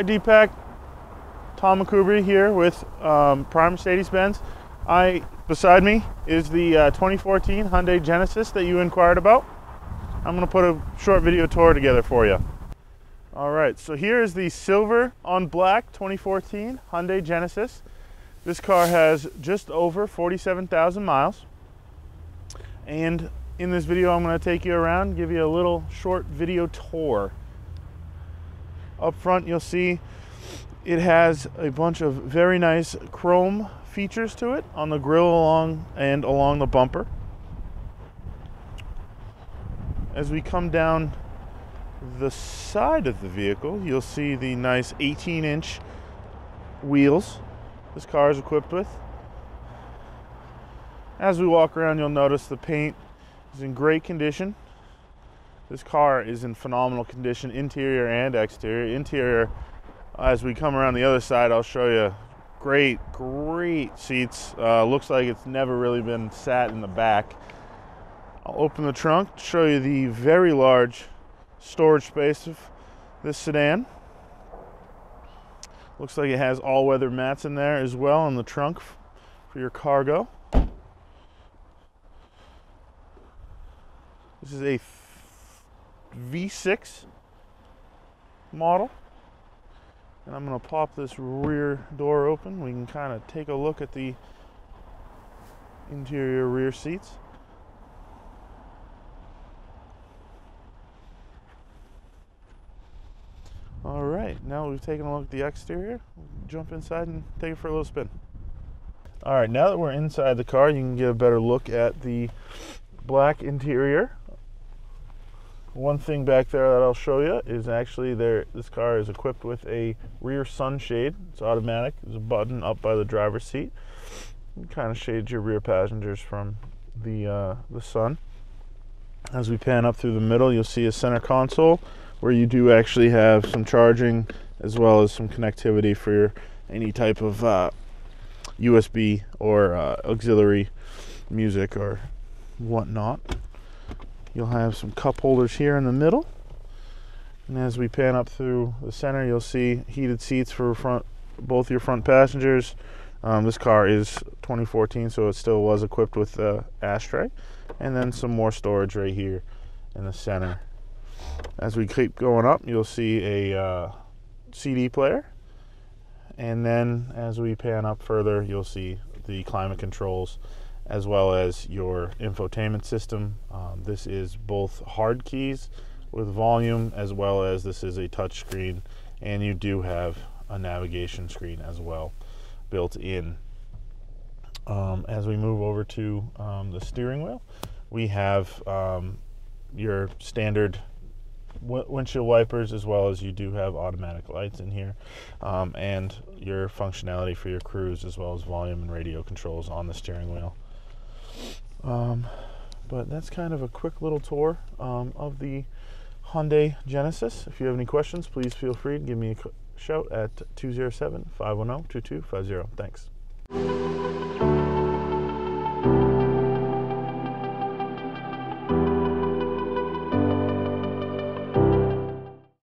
Hi Deepak, Tom McCubry here with um, Prime Mercedes-Benz. I beside me is the uh, 2014 Hyundai Genesis that you inquired about. I'm going to put a short video tour together for you. All right, so here is the silver on black 2014 Hyundai Genesis. This car has just over 47,000 miles. And in this video, I'm going to take you around, give you a little short video tour. Up front, you'll see it has a bunch of very nice chrome features to it on the grill along and along the bumper. As we come down the side of the vehicle, you'll see the nice 18 inch wheels this car is equipped with. As we walk around, you'll notice the paint is in great condition. This car is in phenomenal condition, interior and exterior. Interior, as we come around the other side, I'll show you great, great seats. Uh, looks like it's never really been sat in the back. I'll open the trunk to show you the very large storage space of this sedan. Looks like it has all-weather mats in there as well in the trunk for your cargo. This is a V6 model. And I'm going to pop this rear door open. We can kind of take a look at the interior rear seats. All right, now we've taken a look at the exterior. Jump inside and take it for a little spin. All right, now that we're inside the car, you can get a better look at the black interior one thing back there that I'll show you is actually there. This car is equipped with a rear sunshade. It's automatic. There's a button up by the driver's seat. It kind of shades your rear passengers from the uh, the sun. As we pan up through the middle, you'll see a center console where you do actually have some charging as well as some connectivity for your, any type of uh, USB or uh, auxiliary music or whatnot. You'll have some cup holders here in the middle. And as we pan up through the center, you'll see heated seats for front, both your front passengers. Um, this car is 2014, so it still was equipped with the ashtray. And then some more storage right here in the center. As we keep going up, you'll see a uh, CD player. And then as we pan up further, you'll see the climate controls as well as your infotainment system. Um, this is both hard keys with volume as well as this is a touch screen and you do have a navigation screen as well built in. Um, as we move over to um, the steering wheel, we have um, your standard windshield wipers as well as you do have automatic lights in here um, and your functionality for your cruise as well as volume and radio controls on the steering wheel. Um, but that's kind of a quick little tour um, of the Hyundai Genesis. If you have any questions, please feel free to give me a shout at 207 510 2250. Thanks.